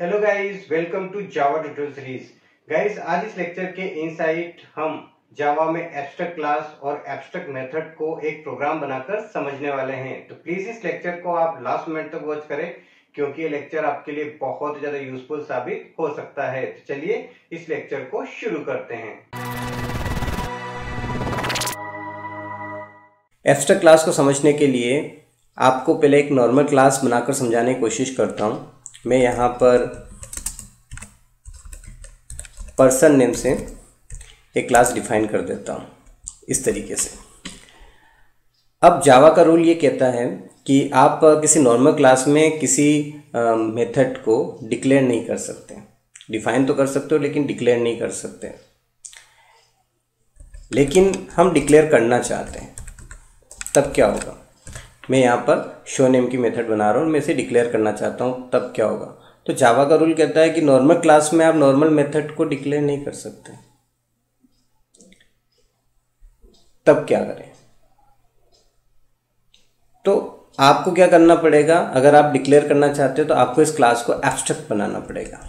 Hello guys welcome to Java tutorial series guys आज इस lecture के इनसाइट हम जावा में एब्स्ट्रैक्ट क्लास और एब्स्ट्रैक्ट मेथड को एक प्रोग्राम बनाकर समझने वाले हैं। तो प्लीज़ इस लेक्चर को आप लास्ट मिनट तक वॉच करें, क्योंकि ये लेक्चर आपके लिए बहुत ज़्यादा यूजफुल साबित हो सकता है। तो चलिए इस लेक्चर को शुरू करते हैं। एब्स्ट्रैक्ट क्लास को समझने के लिए आपको पहले एक नॉर्मल क्लास बनाकर समझाने की कोशिश करता हूँ। मैं यहाँ पर पर्सन नेम से एक क्लास डिफाइन कर देता हूँ, इस तरीके से। अब जावा का रूल ये कहता है कि आप किसी नॉर्मल क्लास में किसी मेथड को डिक्लेयर नहीं कर सकते। डिफाइन तो कर सकते हो, लेकिन डिक्लेयर नहीं कर सकते। लेकिन हम डिक्लेयर करना चाहते हैं, तब क्या होगा? मैं यहाँ पर शो नेम की मेथड बना रहा हूँ मैं इसे डिक्लेयर करना चाहता हूँ, तब क्या होगा? तो जावा का रूल कहता है कि नॉर्मल क्लास में आप नॉर्मल मेथड को डिक्लेयर नहीं कर सकते। तब क्या करें? तो आपको क्या करना पड़ेगा? अगर आप डिक्लेयर करना चाहते हो तो आपको इस क्लास को एब्स्ट्रैक्ट बनाना पड़ेगा।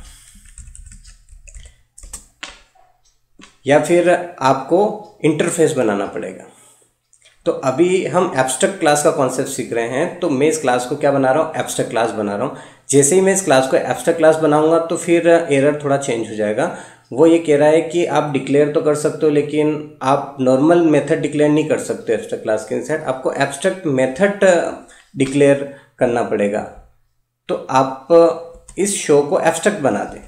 या फिर आपको इंटरफेस बनाना पड़ेगा। तो अभी हम एब्स्ट्रैक्ट क्लास का कॉन्सेप्ट सीख रहे हैं तो मैं इस क्लास को क्या बना रहा हूँ? एब्स्ट्रैक्ट क्लास बना रहा हूँ। जैसे ही मैं इस क्लास को एब्स्ट्रैक्ट क्लास बनाऊँगा तो फिर एरर थोड़ा चेंज हो जाएगा। वो ये कह रहा है कि आप डिक्लेयर तो कर सकते हो, लेकिन आप नॉर्मल मेथड डिक्लेयर नहीं कर सकते एब्स्ट्रैक्ट क्लास के इनसाइड आपको एब्स्ट्रैक्ट मेथड डिक्लेयर करना पड़ेगा। तो आप इस शो को एब्स्ट्रैक्ट बना दें।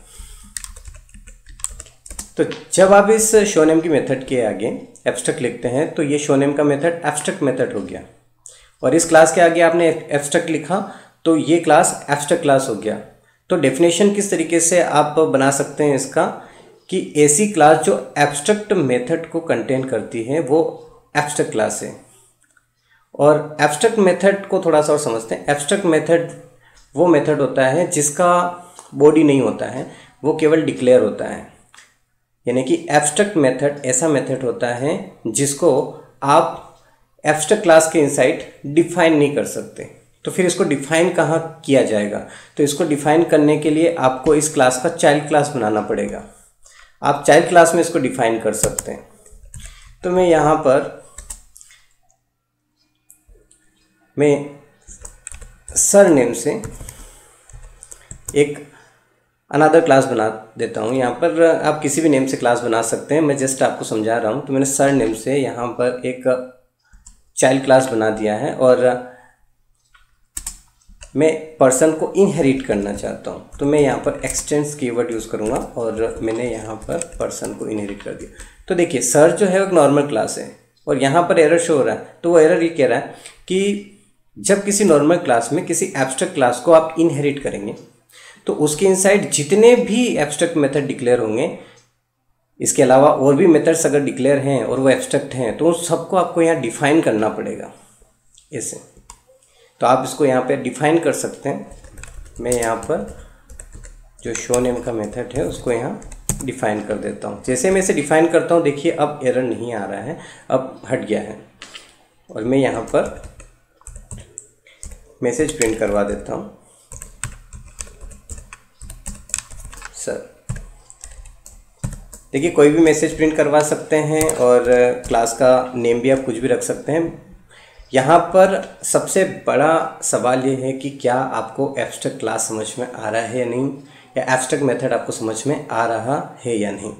तो जब आप इस शो नेम की मेथड के आगे एब्स्ट्रैक्ट लिखते हैं तो ये शोनेम का मेथड एब्स्ट्रैक्ट मेथड हो गया। और इस क्लास के आगे आपने एब्स्ट्रैक्ट लिखा तो ये क्लास एब्स्ट्रैक्ट क्लास हो गया। तो डेफिनेशन किस तरीके से आप बना सकते हैं इसका? कि ऐसी क्लास जो एब्स्ट्रैक्ट मेथड को कंटेन करती है, वो एब्स्ट्रैक्ट क्लास है। और एब्स्ट्रैक्ट मेथड को थोड़ा सा और समझते हैं। एब्स्ट्रैक्ट मेथड वो मेथड होता है जिसका बॉडी नहीं होता है, वो केवल डिक्लेयर होता है। यानी कि एब्स्ट्रैक्ट मेथड ऐसा मेथड होता है जिसको आप एब्स्ट्रैक्ट क्लास के इनसाइड डिफाइन नहीं कर सकते। तो फिर इसको डिफाइन कहाँ किया जाएगा? तो इसको डिफाइन करने के लिए आपको इस क्लास का चाइल्ड क्लास बनाना पड़ेगा। आप चाइल्ड क्लास में इसको डिफाइन कर सकते हैं। तो मैं यहाँ पर मैं सर नेम से एक अनदर क्लास बना देता हूँ। यहाँ पर आप किसी भी नेम से क्लास बना सकते हैं। मैं जस्ट आपको समझा रहा हूँ तो मैंने सर नेम से यहाँ पर एक चाइल्ड क्लास बना दिया है और मैं पर्सन को इनहेरिट करना चाहता हूँ। तो मैं यहाँ पर एक्सटेंस कीवर्ड यूज़ करूँगा और मैंने यहाँ पर पर्सन को इनहेरिट कर दिया। तो देखिए सर जो है एक नॉर्मल क्लास है और यहाँ पर एरर शो हो रहा है। तो वो एरर ये कह रहा है कि जब किसी नॉर्मल क्लास में किसी एब्स्ट्रैक्ट क्लास को आप इनहेरिट करेंगे तो उसके इनसाइड जितने भी एब्स्ट्रैक्ट मेथड डिक्लेयर होंगे, इसके अलावा और भी मेथड्स अगर डिक्लेयर हैं और वो एब्स्ट्रैक्ट हैं तो उन सबको आपको यहाँ डिफाइन करना पड़ेगा। ऐसे। तो आप इसको यहाँ पे डिफाइन कर सकते हैं। मैं यहाँ पर जो शो नेम का मेथड है, उसको यहाँ डिफाइन कर देता हूँ। जैसे मैं इसे डिफाइन करता हूँ, देखिए अब एरर नहीं आ रहा है, अब हट गया है। और मैं यहाँ पर मैसेज प्रिंट करवा देता हूँ। सर। देखिए, कोई भी मैसेज प्रिंट करवा सकते हैं और क्लास का नेम भी आप कुछ भी रख सकते हैं। यहाँ पर सबसे बड़ा सवाल ये है कि क्या आपको एब्स्ट्रैक्ट क्लास समझ में आ रहा है या नहीं, या एब्स्ट्रैक्ट मेथड आपको समझ में आ रहा है या नहीं?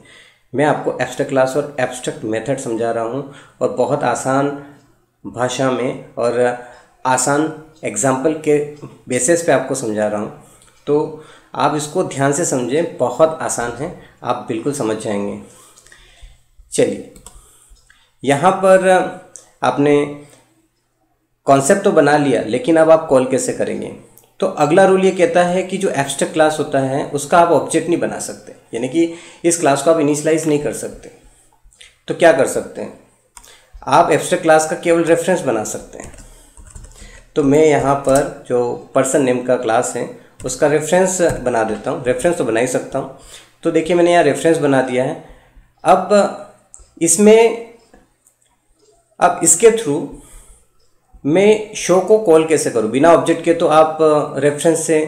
मैं आपको एब्स्ट्रैक्ट क्लास और एब्स्ट्रैक्ट मेथड समझा रहा हूँ और बहुत आसान भाषा में और आसान एग्ज़ाम्पल के बेसिस पे आपको समझा रहा हूँ। तो आप इसको ध्यान से समझें, बहुत आसान है, आप बिल्कुल समझ जाएँगे। चलिए, यहाँ पर आपने कॉन्सेप्ट तो बना लिया, लेकिन अब आप कॉल कैसे करेंगे? तो अगला रूल ये कहता है कि जो एब्स्ट्रैक्ट क्लास होता है, उसका आप ऑब्जेक्ट नहीं बना सकते। यानी कि इस क्लास को आप इनिशलाइज नहीं कर सकते। तो क्या कर सकते हैं? आप एब्स्ट्रैक्ट क्लास का केवल रेफरेंस बना सकते हैं। तो मैं यहाँ पर जो पर्सन नेम का क्लास है उसका रेफरेंस बना देता हूँ। रेफरेंस तो बना ही सकता हूँ। तो देखिए, मैंने यहाँ रेफरेंस बना दिया है। अब इसमें, अब इसके थ्रू मैं शो को कॉल कैसे करूँ? बिना ऑब्जेक्ट के तो आप रेफरेंस से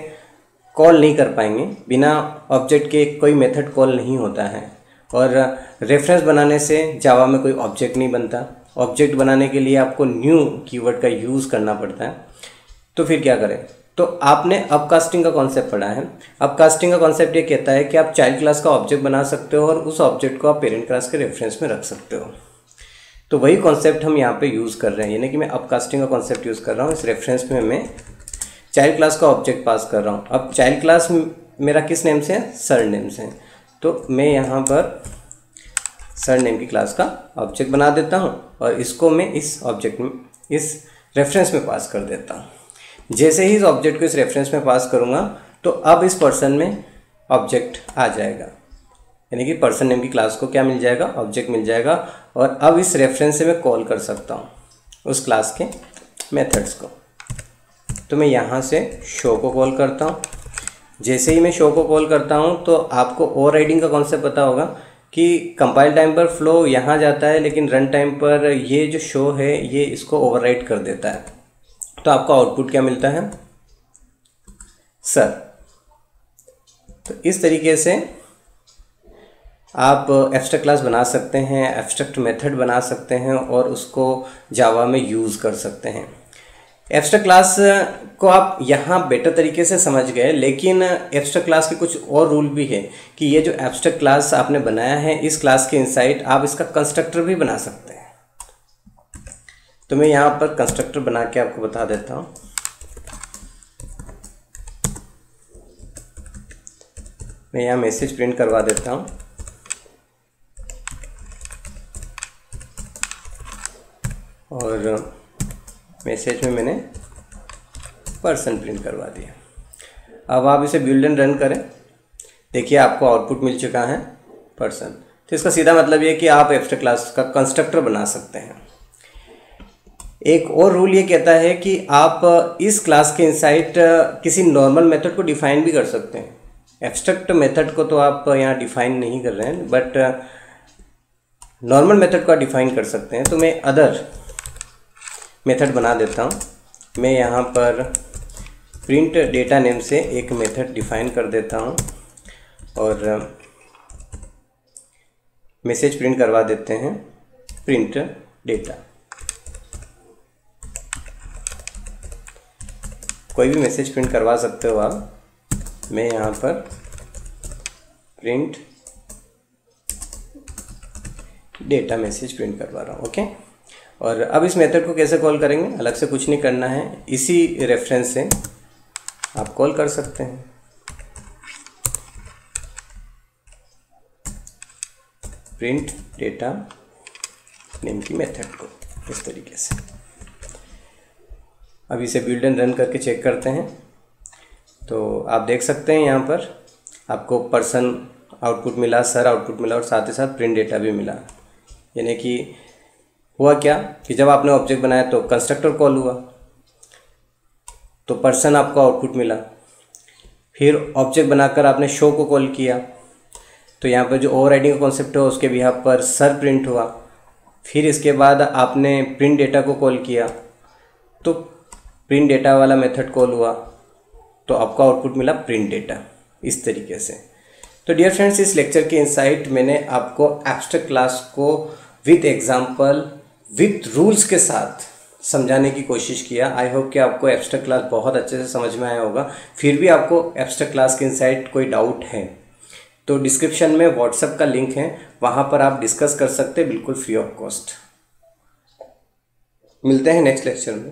कॉल नहीं कर पाएँगे। बिना ऑब्जेक्ट के कोई मेथड कॉल नहीं होता है। और रेफरेंस बनाने से जावा में कोई ऑब्जेक्ट नहीं बनता। ऑब्जेक्ट बनाने के लिए आपको न्यू कीवर्ड का यूज़ करना पड़ता है। तो फिर क्या करें? तो आपने अपकास्टिंग का कॉन्सेप्ट पढ़ा है। अपकास्टिंग का कॉन्सेप्ट ये कहता है कि आप चाइल्ड क्लास का ऑब्जेक्ट बना सकते हो और उस ऑब्जेक्ट को आप पेरेंट क्लास के रेफरेंस में रख सकते हो। तो वही कॉन्सेप्ट हम यहाँ पे यूज़ कर रहे हैं। यानी कि मैं अपकास्टिंग का कॉन्सेप्ट यूज़ कर रहा हूँ। इस रेफरेंस में मैं चाइल्ड क्लास का ऑब्जेक्ट पास कर रहा हूँ। अब चाइल्ड क्लास मेरा किस नेम से है? सर नेम से तो मैं यहाँ पर सर नेम की क्लास का ऑब्जेक्ट बना देता हूँ और इसको मैं इस ऑब्जेक्ट में, इस रेफरेंस में पास कर देता हूँ। जैसे ही इस ऑब्जेक्ट को इस रेफरेंस में पास करूँगा तो अब इस पर्सन में ऑब्जेक्ट आ जाएगा। यानी कि पर्सन नेम की क्लास को क्या मिल जाएगा? ऑब्जेक्ट मिल जाएगा। और अब इस रेफरेंस से मैं कॉल कर सकता हूँ, उस क्लास के मेथड्स को। तो मैं यहाँ से शो को कॉल करता हूँ। जैसे ही मैं शो को कॉल करता हूँ तो आपको ओवर का कॉन्सेप्ट पता होगा कि कंपाइल टाइम पर फ्लो यहाँ जाता है, लेकिन रन टाइम पर ये जो शो है, ये इसको ओवरराइट कर देता है। तो आपका आउटपुट क्या मिलता है? सर तो इस तरीके से आप एब्स्ट्रैक्ट क्लास बना सकते हैं एब्स्ट्रैक्ट मेथड बना सकते हैं और उसको जावा में यूज़ कर सकते हैं। एब्स्ट्रैक्ट क्लास को आप यहाँ बेटर तरीके से समझ गए, लेकिन एब्स्ट्रैक्ट क्लास के कुछ और रूल भी है कि ये जो एब्स्ट्रैक्ट क्लास आपने बनाया है, इस क्लास के इनसाइड आप इसका कंस्ट्रक्टर भी बना सकते हैं। तो मैं यहाँ पर कंस्ट्रक्टर बना के आपको बता देता हूँ। मैं यहाँ मैसेज प्रिंट करवा देता हूँ। और मैसेज में मैंने पर्सन प्रिंट करवा दिया। अब आप इसे बिल्ड एंड रन करें। देखिए आपको आउटपुट मिल चुका है पर्सन तो इसका सीधा मतलब ये कि आप एक्स्ट्रा क्लास का कंस्ट्रक्टर बना सकते हैं। एक और रूल ये कहता है कि आप इस क्लास के इंसाइट किसी नॉर्मल मेथड को डिफाइन भी कर सकते हैं। एब्स्ट्रैक्ट मेथड को तो आप यहाँ डिफाइन नहीं कर रहे हैं बट नॉर्मल मेथड को आप डिफाइन कर सकते हैं। तो मैं अदर मेथड बना देता हूँ। मैं यहाँ पर प्रिंट डेटा नेम से एक मेथड डिफाइन कर देता हूँ और मैसेज प्रिंट करवा देते हैं। प्रिंट डेटा कोई भी मैसेज प्रिंट करवा सकते हो आप। मैं यहाँ पर प्रिंट डेटा मैसेज प्रिंट करवा रहा हूँ ओके और अब इस मेथड को कैसे कॉल करेंगे? अलग से कुछ नहीं करना है। इसी रेफरेंस से आप कॉल कर सकते हैं। प्रिंट डेटा नेम की मेथड को, इस तरीके से। अब इसे बिल्ड एंड रन करके चेक करते हैं। तो आप देख सकते हैं यहाँ पर आपको पर्सन आउटपुट मिला सर आउटपुट मिला और साथ ही साथ प्रिंट डेटा भी मिला। यानी कि हुआ क्या कि जब आपने ऑब्जेक्ट बनाया तो कंस्ट्रक्टर कॉल हुआ तो पर्सन आपको आउटपुट मिला। फिर ऑब्जेक्ट बनाकर आपने शो को कॉल किया। तो यहाँ पर जो ओवर का कॉन्सेप्ट है, उसके यहाँ पर सर प्रिंट हुआ। फिर इसके बाद आपने प्रिंट डेटा को कॉल किया। तो प्रिंट डेटा वाला मेथड कॉल हुआ तो आपको आउटपुट मिला प्रिंट डेटा इस तरीके से। तो डियर फ्रेंड्स इस लेक्चर के इनसाइट मैंने आपको एब्स्ट्रैक्ट क्लास को विथ एग्जांपल विथ रूल्स के साथ समझाने की कोशिश किया। आई होप कि आपको एब्स्ट्रैक्ट क्लास बहुत अच्छे से समझ में आया होगा। फिर भी आपको एब्स्ट्रैक्ट क्लास के इनसाइड कोई डाउट है तो डिस्क्रिप्शन में व्हाट्सएप का लिंक है, वहाँ पर आप डिस्कस कर सकते बिल्कुल फ्री ऑफ़ कॉस्ट मिलते हैं नेक्स्ट लेक्चर में।